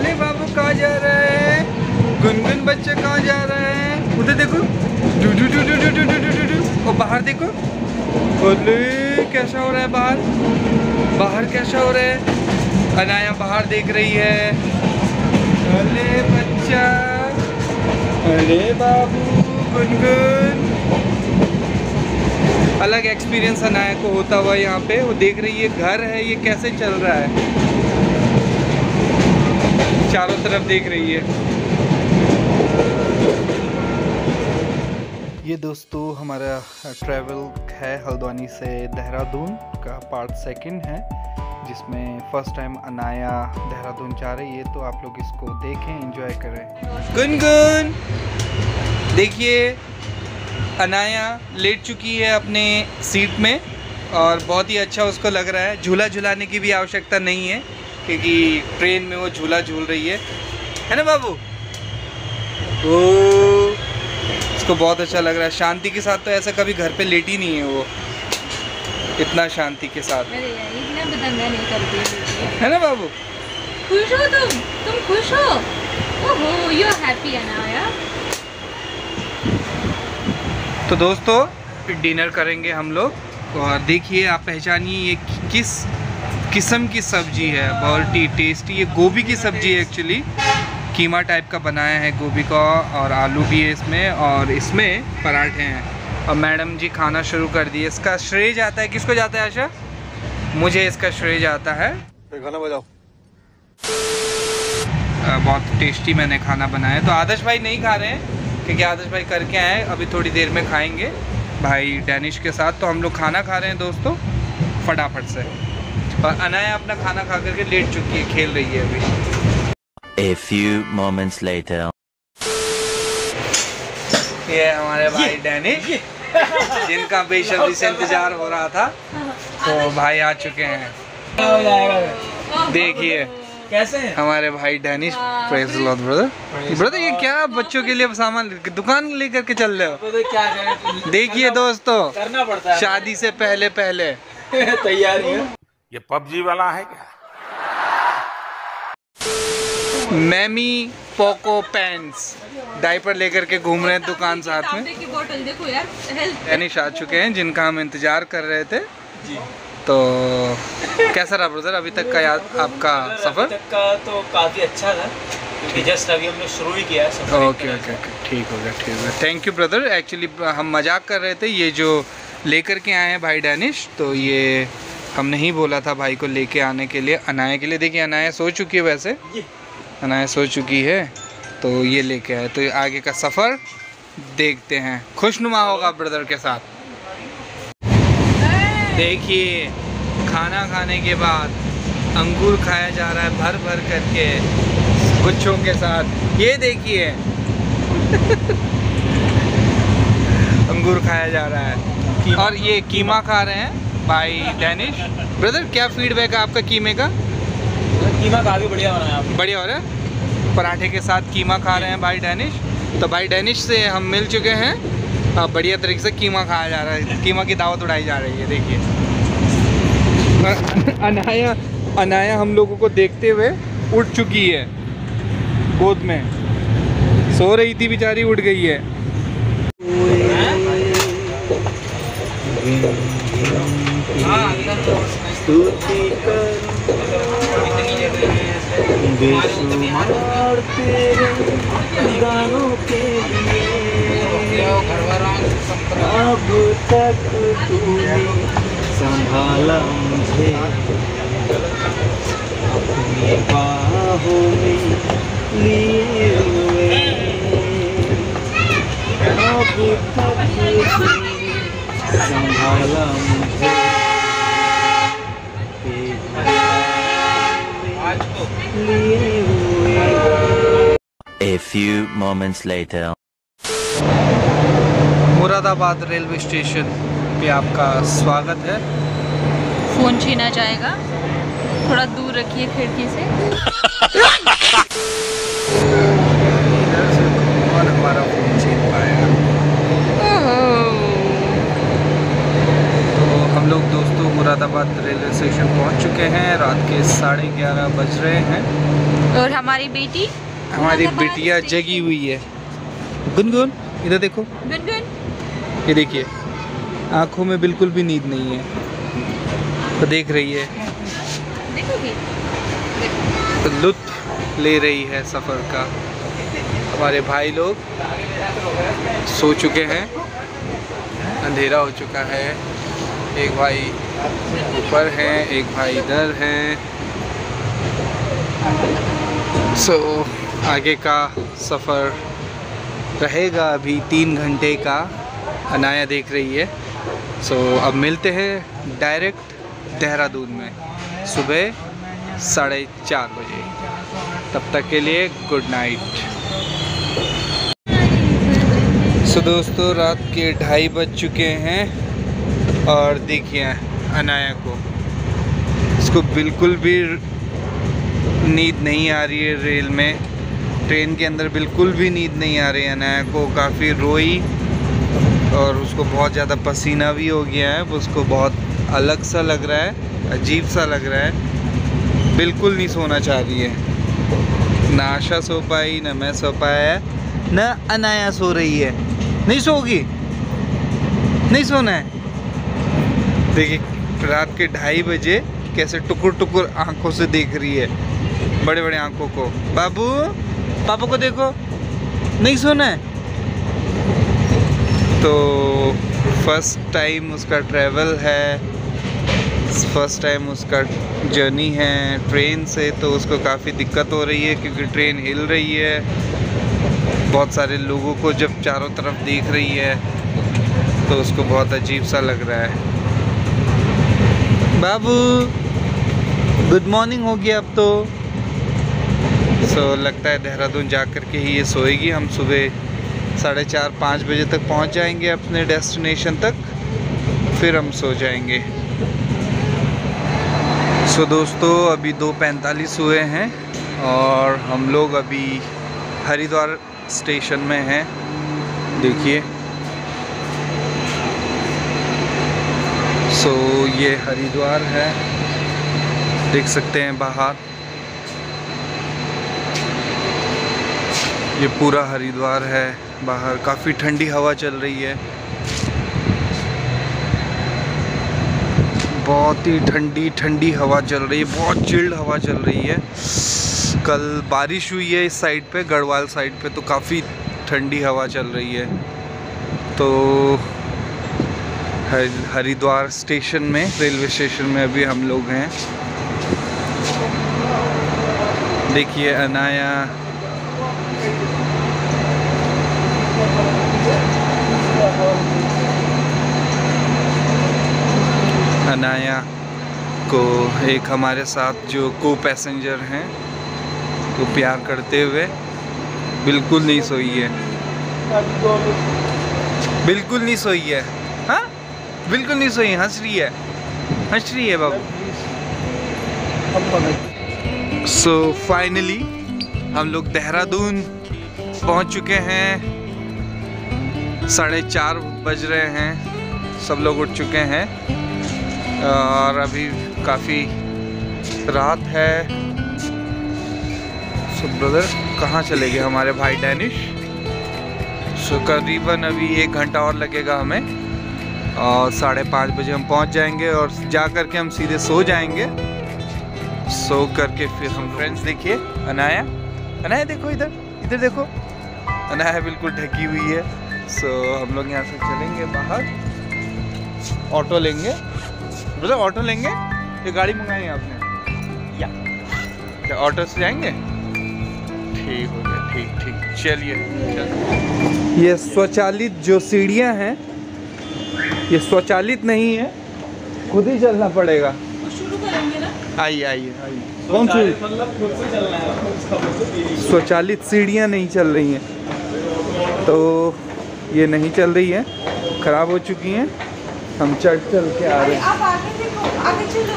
अरे बाबू कहाँ जा रहे हैं? गुनगुन बच्चे कहाँ जा रहे हैं? उधर देखो। डू डू डू डू डू डू डू डू डू और बाहर देखो। अरे कैसा हो रहा है बाहर? बाहर कैसा हो रहा है? अनाया बाहर देख रही है। अरे बच्चा। अरे बाबू, गुनगुन। अलग एक्सपीरियंस अनाया को होता हुआ यहाँ पे। वो देख रही है, घर है, ये कैसे चल रहा है? चारों तरफ़ देख रही है। ये दोस्तों हमारा ट्रैवल है हल्द्वानी से देहरादून का पार्ट सेकंड है जिसमें फ़र्स्ट टाइम अनाया देहरादून जा रही है तो आप लोग इसको देखें एंजॉय करें। गुनगुन देखिए अनाया लेट चुकी है अपने सीट में और बहुत ही अच्छा उसको लग रहा है। झूला झुलाने की भी आवश्यकता नहीं है। क्योंकि ट्रेन में वो झूला झूल रही है। है ना बाबू? ओ उसको बहुत अच्छा लग रहा है। शांति के साथ तो ऐसा कभी घर पे लेटी नहीं है वो। इतना शांति के साथ। है ना बाबू? खुश हो तुम? तुम खुश हो? ओहो यू आर हैप्पी अनाया तो दोस्तों डिनर करेंगे हम लोग। और देखिए आप पहचानिए ये किस किस्म की सब्ज़ी है बहुत ही टेस्टी ये गोभी की सब्ज़ी है एक्चुअली कीमा टाइप का बनाया है गोभी का और आलू भी है इसमें और इसमें पराठे हैं। और मैडम जी खाना शुरू कर दिए। इसका श्रेय जाता है किसको जाता है आशा? मुझे इसका श्रेय जाता है। गाना बजाओ। बहुत टेस्टी मैंने खाना बनाया तो आदर्श भाई नहीं खा रहे हैं क्योंकि आदर्श भाई करके आए अभी थोड़ी देर में खाएँगे। भाई डैनिश के साथ तो हम लोग खाना खा रहे हैं दोस्तों फटाफट से। और अनाया अपना खाना खा करके लेट चुकी है खेल रही है अभी। A few moments later. ये हमारे भाई डैनिश जिनका बेसब्री से इंतज़ार हो रहा था। तो भाई आ चुके हैं। देखिए कैसे हैं? हमारे भाई Danish praise lord brother brother ये क्या बच्चों के लिए सामान दुकान लेकर के चल रहे हो? तो क्या देखिए दोस्तों करना पड़ता है। शादी से पहले पहले तैयारी है। ये पबजी वाला है क्या? मैमी पोको पैंट्स। डायपर लेकर के घूम रहे हैं दुकान साथ में। तांबे की बोतल देखो यार हेल्थ डैनिश आ चुके हैं जिनका हम इंतज़ार कर रहे थे। जी। तो कैसा रहा ब्रदर अभी तक का याद आपका अभी सफ़र? तक का तो काफ़ी अच्छा था जस्ट अभी हमने शुरू ही किया है ओके ओके ओके ठीक हो गया ठीक हो गया। थैंक यू ब्रदर एक्चुअली हम मज़ाक कर रहे थे ये जो लेकर के आए हैं भाई डैनिश तो ये हमने ही बोला था भाई को लेके आने के लिए अनाया के लिए। देखिए अनाया सो चुकी है वैसे। अनाया सो चुकी है तो ये लेके आए। तो आगे का सफ़र देखते हैं। खुशनुमा होगा ब्रदर के साथ। देखिए खाना खाने के बाद अंगूर खाया जा रहा है भर भर करके गुच्छों के साथ। ये देखिए अंगूर खाया जा रहा है। और ये कीमा खा रहे हैं। भाई डैनिश ब्रदर क्या फीडबैक है आपका कीमे का? कीमा काफ़ी बढ़िया बनाया आपने बढ़िया हो रहा है? पराठे के साथ कीमा खा रहे हैं भाई डैनिश तो भाई डैनिश से हम मिल चुके हैं। अब बढ़िया तरीके से कीमा खाया जा रहा है। कीमा की दावत उड़ाई जा रही है देखिए। अनाया अनाया हम लोगों को देखते हुए उठ चुकी है गोद में। सो रही थी बेचारी उठ गई है? स्तुति कर तेरे गानों के लिए अब तक तूने संभाला मुझे अपनी बाहों में लिए हुए अब तक संभाला मुझे। लिए हुए A few moments later. Moradabad railway station पे आपका स्वागत है। फ़ोन छीना जाएगा। थोड़ा दूर रखिए खिड़की से इधर से कौन हमारा फ़ोन छीन पाएगा तो हम लोग दोस्तों मुरादाबाद रेलवे स्टेशन पहुँच चुके हैं। रात के साढ़े ग्यारह बज रहे हैं। और हमारी बेटी? हमारी बिटिया जगी हुई है। गुनगुन इधर देखो। गुनगुन। ये देखिए आँखों में बिल्कुल भी नींद नहीं है। तो देख रही है। तो लुत्फ ले रही है सफ़र का। हमारे भाई लोग सो चुके हैं। अंधेरा हो चुका है। एक भाई ऊपर हैं एक भाई इधर हैं। सो so, आगे का सफ़र रहेगा अभी तीन घंटे का अनाया देख रही है। सो so, अब मिलते हैं डायरेक्ट देहरादून में सुबह साढ़े चार बजे। तब तक के लिए गुड नाइट सो so, दोस्तों रात के ढाई बज चुके हैं और देखिए अनाया को। इसको बिल्कुल भी नींद नहीं आ रही है रेल में। ट्रेन के अंदर बिल्कुल भी नींद नहीं आ रही है अनाया को। काफ़ी रोई और उसको बहुत ज़्यादा पसीना भी हो गया है। उसको बहुत अलग सा लग रहा है, अजीब सा लग रहा है। बिल्कुल नहीं सोना चाह रही है। ना आशा सो पाई, ना मैं सो पाया ना अनाया सो रही है। नहीं सोगी? नहीं सोना है? देखिए रात के ढाई बजे कैसे टुकुर टुकुर आँखों से देख रही है बड़े बड़े आँखों को। बाबू, पापा को देखो। नहीं सोना है? तो फ़र्स्ट टाइम उसका ट्रैवल है फ़र्स्ट टाइम उसका जर्नी है ट्रेन से तो उसको काफ़ी दिक्कत हो रही है क्योंकि ट्रेन हिल रही है। बहुत सारे लोगों को जब चारों तरफ़ देख रही है तो उसको बहुत अजीब सा लग रहा है। बाबू गुड मॉर्निंग होगी अब तो। सो so, लगता है देहरादून जा कर के ही ये सोएगी। हम सुबह साढ़े चार पाँच बजे तक पहुँच जाएँगे अपने डेस्टिनेशन तक फिर हम सो जाएँगे। सो so, दोस्तों अभी दो पैंतालीस हुए हैं और हम लोग अभी हरिद्वार स्टेशन में हैं। देखिए। सो so, ये हरिद्वार है। देख सकते हैं बाहर। ये पूरा हरिद्वार है बाहर। काफ़ी ठंडी हवा चल रही है। बहुत ही ठंडी ठंडी हवा चल रही है। बहुत चिल्ड हवा चल रही है। कल बारिश हुई है इस साइड पे गढ़वाल साइड पे तो काफ़ी ठंडी हवा चल रही है। तो हर- हरिद्वार स्टेशन में, रेलवे स्टेशन में अभी हम लोग हैं। देखिए, अनाया। अनाया को एक हमारे साथ जो को पैसेंजर हैं, वो प्यार करते हुए बिल्कुल नहीं सोई है। बिल्कुल नहीं सोई हाँ। बिल्कुल नहीं सोई हंस रही है। हंस रही है बाबू। सो फाइनली हम लोग देहरादून पहुँच चुके हैं। साढ़े चार बज रहे हैं, सब लोग उठ चुके हैं। और अभी काफ़ी रात है। सो ब्रदर कहाँ चले गए हमारे भाई डैनिश सो करीबन अभी एक घंटा और लगेगा हमें। और साढ़े पाँच बजे हम पहुँच जाएँगे और जा कर के हम सीधे सो जाएँगे। सो करके फिर हम फ्रेंड्स देखिए, अनाया। अनाया देखो इधर इधर देखो। अनाया बिल्कुल ढकी हुई है। सो हम लोग यहाँ से चलेंगे बाहर। ऑटो लेंगे। ब्रदर ऑटो लेंगे ये गाड़ी मंगाई है आपने? या। क्या ऑटो से जाएँगे? ठीक हो गया, ठीक ठीक। चलिए ये स्वचालित जो सीढ़ियाँ हैं ये स्वचालित नहीं है खुद ही चलना पड़ेगा। आइए आइए आइए। कौन सी स्वचालित सीढ़ियाँ नहीं चल रही हैं। तो ये नहीं चल रही है ख़राब हो चुकी हैं। हम चढ़ चल के आ रहे हैं। आप आगे देखो आगे चलो।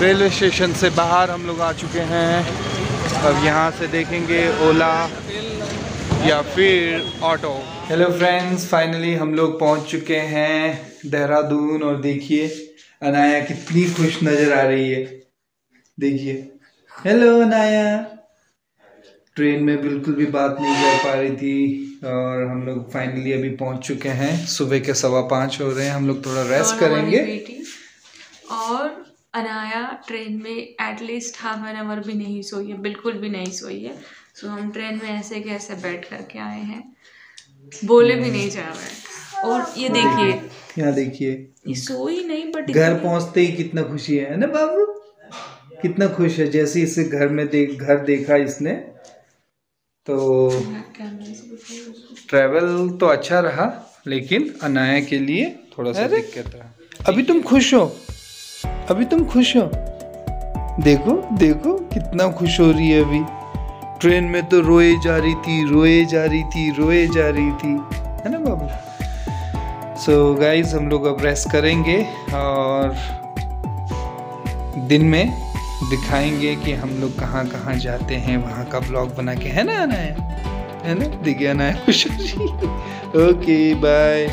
रेलवे स्टेशन से बाहर हम लोग आ चुके हैं। अब यहाँ से देखेंगे ओला। या फिर ऑटो। हेलो फ्रेंड्स फाइनली हम लोग पहुँच चुके हैं देहरादून और देखिए अनाया कितनी खुश नज़र आ रही है। देखिए। हेलो अनाया। ट्रेन में बिल्कुल भी बात नहीं कर पा रही थी और हम लोग फाइनली अभी पहुँच चुके हैं। सुबह के सवा पाँच हो रहे हैं हम लोग थोड़ा रेस्ट करेंगे। और अनाया ट्रेन में at least half an hour भी नहीं सोई है बिल्कुल भी नहीं सोई है। सो हम ट्रेन में ऐसे कैसे बैठ करके आए हैं। बोले भी नहीं जा रहे हैं। और ये देखिए यहाँ देखिए। ये सोई नहीं बट घर पहुँचते ही कितना खुशी है ना बाबू? कितना खुश है जैसे इसे घर में देख घर देखा इसने। तो ट्रैवल तो अच्छा रहा लेकिन अनाया के लिए थोड़ा सा दिक्कत रहा अभी तुम खुश हो? अभी तुम खुश हो? देखो देखो कितना खुश हो रही है अभी। ट्रेन में तो रोए जा रही थी, रोए जा रही थी, रोए जा रही थी। है ना बाबू? सो गाइज़ हम लोग अब रेस्ट करेंगे और दिन में दिखाएँगे कि हम लोग कहाँ कहाँ जाते हैं, वहाँ का ब्लॉग बना के। है ना, अनाया? है ना? देखिए अनाया खुश ओके बाय